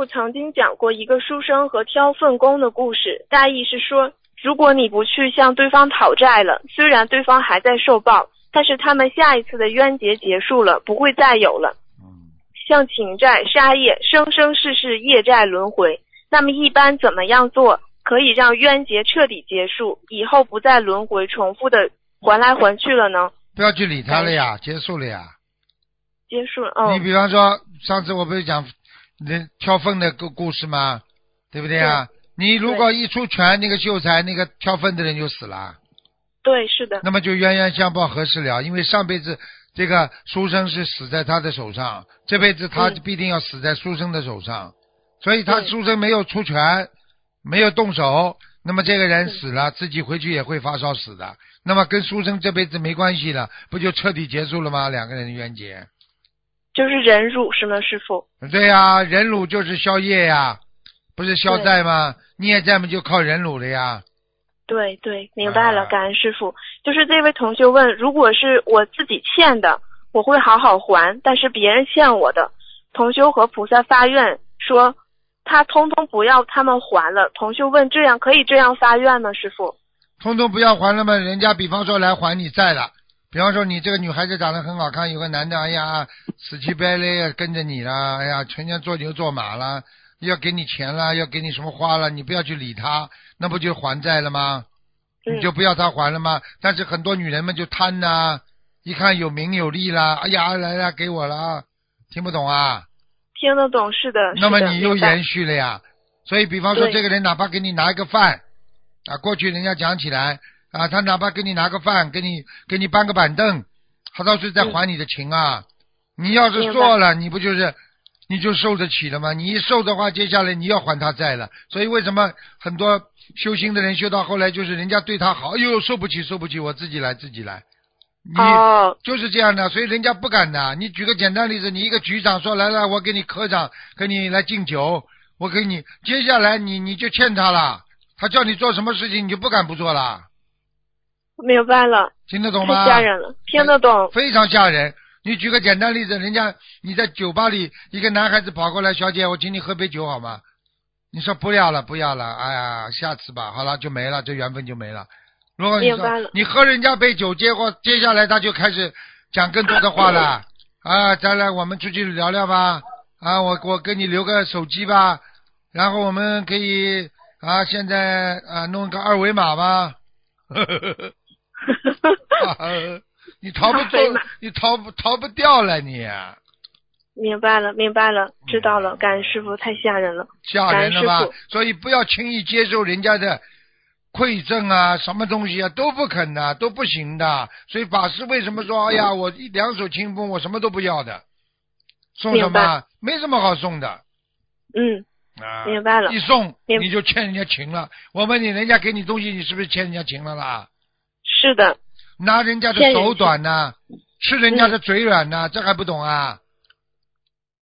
傅曾经讲过一个书生和挑粪工的故事，大意是说，如果你不去向对方讨债了，虽然对方还在受报，但是他们下一次的冤结结束了，不会再有了。嗯，像情债、杀业，生生世世业债轮回。那么一般怎么样做可以让冤结彻底结束，以后不再轮回重复的还来还去了呢？不要去理他了呀，结束了呀。结束了，嗯，你比方说，上次我不是讲人挑粪的故故事吗？对不对啊？你如果一出拳，那个秀才那个挑粪的人就死了，对，是的，那么就冤冤相报何时了？因为上辈子这个书生是死在他的手上，这辈子他嗯必定要死在书生的手上，所以他书生没有出拳，没有动手，那么这个人嗯死了，自己回去也会发烧死的。那么跟书生这辈子没关系了，不就彻底结束了吗？两个人的冤结。就是忍辱是吗，师傅？对呀、忍辱就是消业呀，不是消债吗？孽债嘛就靠忍辱了呀。对对，明白了，啊感恩师傅。就是这位同学问，如果是我自己欠的，我会好好还，但是别人欠我的，同修和菩萨发愿说，他通通不要他们还了。同修问，这样可以这样发愿吗？师傅？通通不要还了吗，人家比方说来还你债了，比方说你这个女孩子长得很好看，有个男的，哎呀，死乞白赖跟着你了，哎呀，成天做牛做马了，要给你钱了，要给你什么花了，你不要去理他，那不就还债了吗？嗯你就不要他还了吗？但是很多女人们就贪呐、一看有名有利啦，哎呀，来了给我了啊，听不懂啊？听得懂是的。那么你又延续了呀。所以，比方说这个人哪怕给你拿一个饭，啊，过去人家讲起来啊，他哪怕给你拿个饭，给你给你搬个板凳，他倒是在还你的情啊。你要是做了，你不就是你就受得起了吗？你一受的话，接下来你要还他债了。所以为什么很多修心的人修到后来，就是人家对他好，哎呦受不起受不起，我自己来自己来。你哦，就是这样的，所以人家不敢的。你举个简单例子，你一个局长说来来，我给你科长给你来敬酒，我给你，接下来你你就欠他了，他叫你做什么事情，你就不敢不做了，明白了，听得懂吗？吓人了，听得懂。非常吓人。你举个简单例子，人家你在酒吧里，一个男孩子跑过来，小姐，我请你喝杯酒好吗？你说不要了，不要了，哎呀，下次吧，好了就没了，这缘分就没了。如果你说明白了你喝人家杯酒，结果接下来他就开始讲更多的话了 啊，再来我们出去聊聊吧，啊，我我给你留个手机吧，然后我们可以啊，现在啊弄个二维码吧。你逃不出二维码，你逃不逃不掉了你，明白了，明白了，知道嗯了。感恩师傅，太吓人了。吓人了吧？所以不要轻易接受人家的馈赠啊，什么东西啊都不肯的，都不行的。所以法师为什么说，哎呀，我一两手清风，我什么都不要的，送什么？没什么好送的嗯，啊。明白了一送你就欠人家情了。我问你，人家给你东西，你是不是欠人家情了啦？是的，拿人家的手短呐、吃人家的嘴软呐、这还不懂啊？